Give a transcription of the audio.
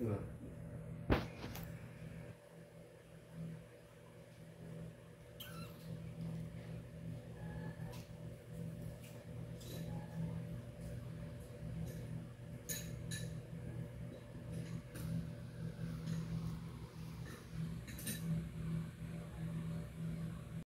Yeah.